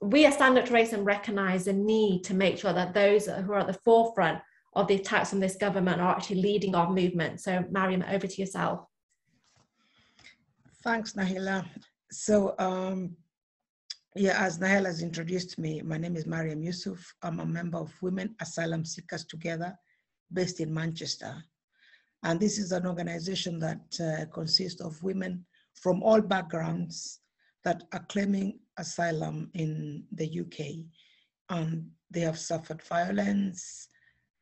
we at Stand Up to Racism recognise the need to make sure that those who are at the forefront of the attacks on this government are actually leading our movement. So, Mariam, over to yourself. Thanks, Nahila. So, um, yeah, as Nahila has introduced me, my name is Mariam Yusuf. I'm a member of Women Asylum Seekers Together, based in Manchester. And this is an organization that uh, consists of women from all backgrounds that are claiming asylum in the UK. And they have suffered violence,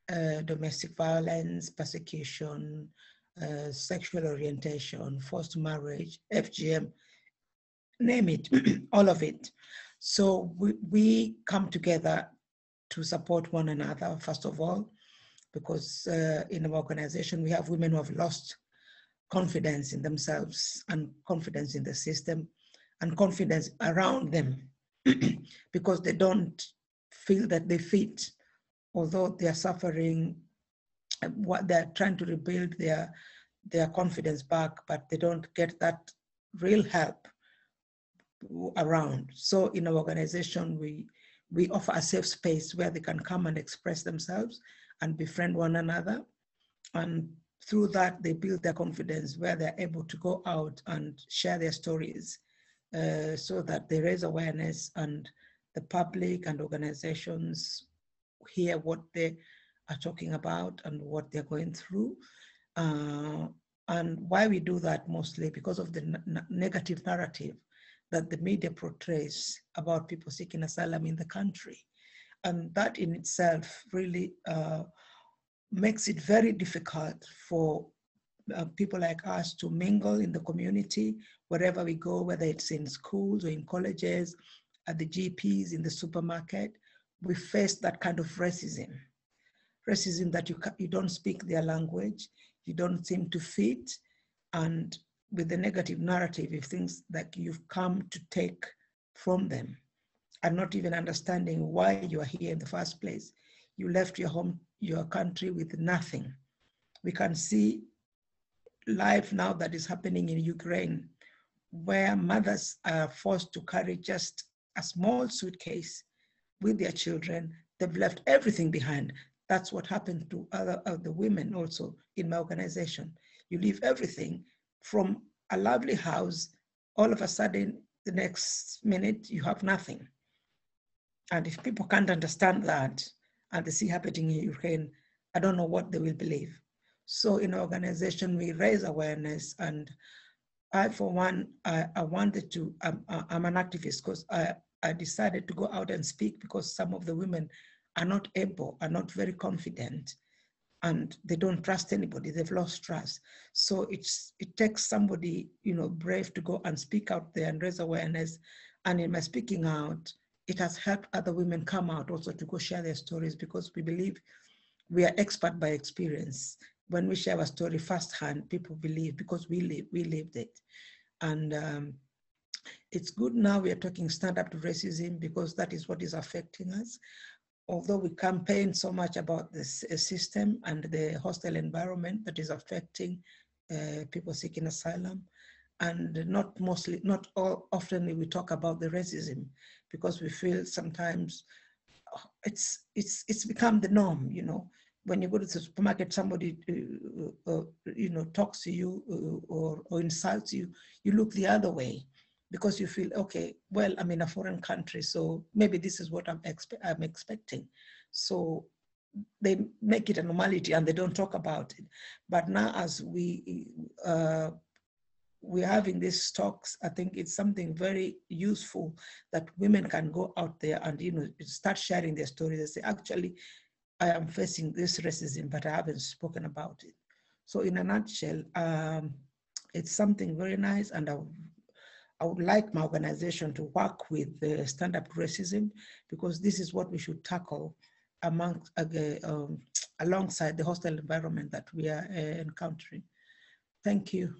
uh, domestic violence, persecution, uh, sexual orientation, forced marriage, FGM, name it, all of it. So we, we come together to support one another, first of all, because uh, in our organization we have women who have lost confidence in themselves and confidence in the system and confidence around them because they don't feel that they fit, although they are suffering uh, what they're trying to rebuild their their confidence back, but they don't get that real help around. So in our organization, we we offer a safe space where they can come and express themselves and befriend one another. And through that, they build their confidence where they're able to go out and share their stories uh, so that they raise awareness and the public and organizations hear what they are talking about and what they're going through. Uh, and why we do that mostly because of the negative narrative that the media portrays about people seeking asylum in the country. And that in itself really uh, makes it very difficult for uh, people like us to mingle in the community wherever we go, whether it's in schools or in colleges, at the GPs, in the supermarket. We face that kind of racism. Racism that you, you don't speak their language, you don't seem to fit, and with the negative narrative of things that you've come to take from them and not even understanding why you are here in the first place. You left your home, your country with nothing. We can see life now that is happening in Ukraine, where mothers are forced to carry just a small suitcase with their children. They've left everything behind. That's what happened to other of the women also in my organization. You leave everything from a lovely house, all of a sudden, the next minute, you have nothing. And if people can't understand that and they see happening in Ukraine, I don't know what they will believe. So in organization, we raise awareness and I, for one, I, I wanted to, I'm, I'm an activist because I, I decided to go out and speak because some of the women are not able, are not very confident and they don't trust anybody. They've lost trust. So it's it takes somebody, you know, brave to go and speak out there and raise awareness. And in my speaking out, it has helped other women come out also to go share their stories because we believe we are expert by experience. When we share a story firsthand, people believe because we live, we lived it. And um, it's good now we are talking stand up to racism because that is what is affecting us although we campaign so much about this uh, system and the hostile environment that is affecting uh, people seeking asylum, and not mostly, not all, often we talk about the racism because we feel sometimes uh, it's it's it's become the norm. You know, when you go to the supermarket, somebody uh, uh, you know talks to you uh, or, or insults you, you look the other way because you feel, okay, well, I'm in a foreign country, so maybe this is what I'm, expe I'm expecting. So they make it a normality and they don't talk about it. But now as we, uh, we're having these talks, I think it's something very useful that women can go out there and you know start sharing their stories and say, actually, I am facing this racism, but I haven't spoken about it. So in a nutshell, um, it's something very nice and I I would like my organization to work with the stand-up racism because this is what we should tackle among, uh, um, alongside the hostile environment that we are uh, encountering. Thank you.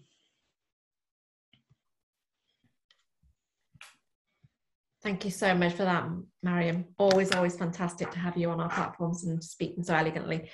Thank you so much for that, Mariam. Always, always fantastic to have you on our platforms and speaking so elegantly.